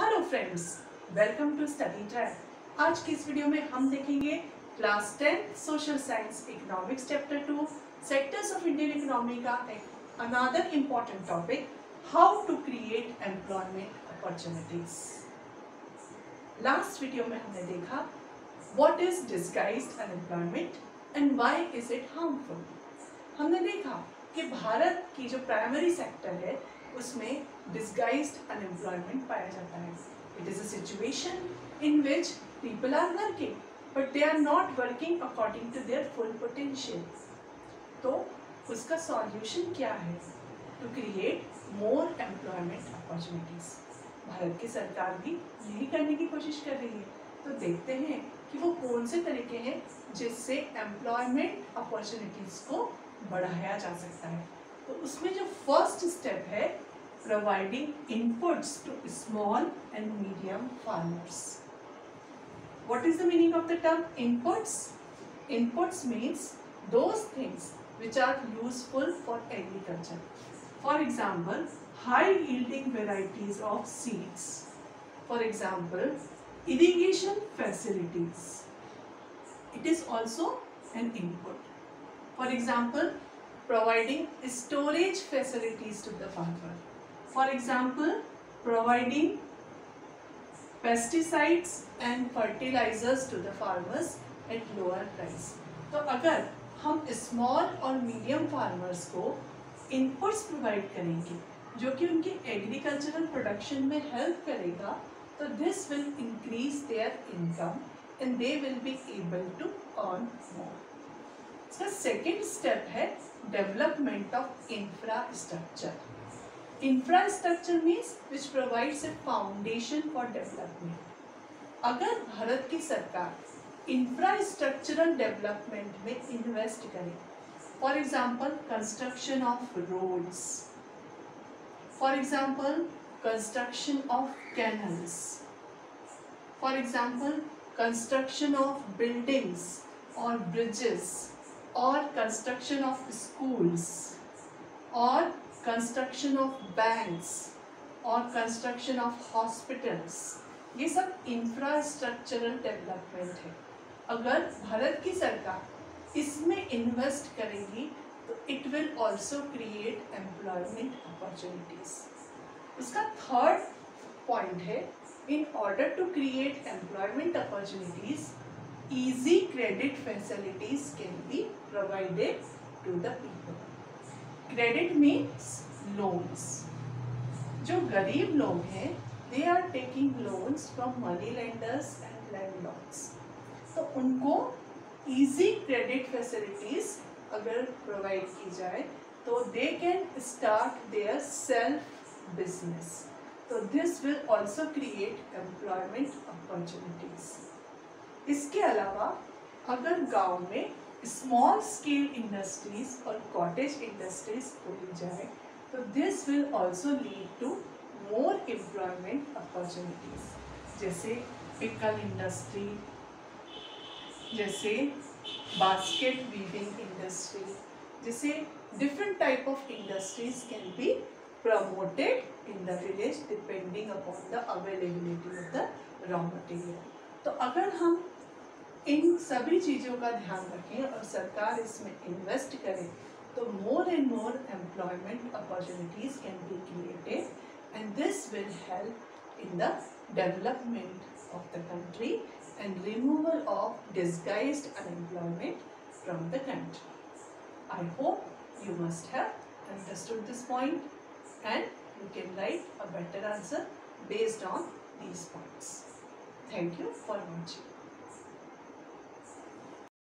Hello friends welcome to study track आज की इस वीडियो में हम देखेंगे class tenth social science economics chapter two sectors of Indian economy का एक another important topic how to create employment opportunities last video में हमने देखा what is disguised unemployment and why is it harmful हमने देखा कि भारत की जो प्राइमरी सेक्टर है उसमें डिस्गाइज्ड अनएम्प्लॉयमेंट पाया जाता है। It is a situation in which people are working but they are not working according to their full potential तो उसका सॉल्यूशन क्या है? To create more employment opportunities Bharat की सरकार भी यही करने की कोशिश कर रही है। तो देखते हैं कि वो कौन से तरीके हैं जिससे एम्प्लॉयमेंट अपॉर्चुनिटीज़ को बढ़ाया जा सकता है। तो उसमें जो फ़र्स्ट स्टेप है providing inputs to small and medium farmers what is the meaning of the term inputs inputs means those things which are useful for agriculture for example high yielding varieties of seeds for example irrigation facilities it is also an input for example providing storage facilities to the farmer. For example, providing pesticides and fertilizers to the farmers at lower price. तो अगर हम small और medium farmers को inputs provide करेंगे जो कि उनकी agricultural production में हेल्प करेगा तो this will increase their income and they will be able to earn more इसका सेकेंड स्टेप है development of infrastructure infrastructure means which provides a foundation for development अगर भारत की सरकार इंफ्रास्ट्रक्चरल डेवलपमेंट में invest करे for example construction of roads for example construction of canals for example construction of buildings और bridges or construction of schools or construction of banks, और construction of hospitals ये सब infrastructural development है। अगर भारत की सरकार इसमें इन्वेस्ट करेगी तो it will also create employment opportunities उसका थर्ड पॉइंट है in order to create employment opportunities easy credit facilities can be provided to the people. Credit means loans. जो गरीब लोग हैं they are taking loans from money lenders and land landlords तो उनको easy credit facilities अगर provide की जाए तो they can start their self business तो this will also create employment opportunities इसके अलावा, अगर गाँव में स्मॉल स्केल इंडस्ट्रीज़ और कॉटेज इंडस्ट्रीज़ खोली जाए तो this will also lead to more employment opportunities जैसे पिकल इंडस्ट्री जैसे बास्केट वीविंग इंडस्ट्री जैसे different type of industries can be promoted in the village depending upon the availability of the raw material तो अगर हम इन सभी चीज़ों का ध्यान रखें और सरकार इसमें इन्वेस्ट करे तो more and more employment opportunities can be created and this will help in the development of the country and removal of disguise unemployment from the country I hope you must have understood this point and you can write a better answer based on these points thank you for watching